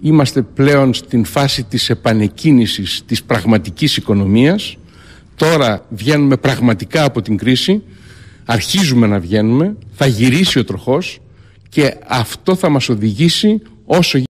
Είμαστε πλέον στην φάση της επανεκκίνησης της πραγματικής οικονομίας. Τώρα βγαίνουμε πραγματικά από την κρίση. Αρχίζουμε να βγαίνουμε. Θα γυρίσει ο τροχός και αυτό θα μας οδηγήσει όσο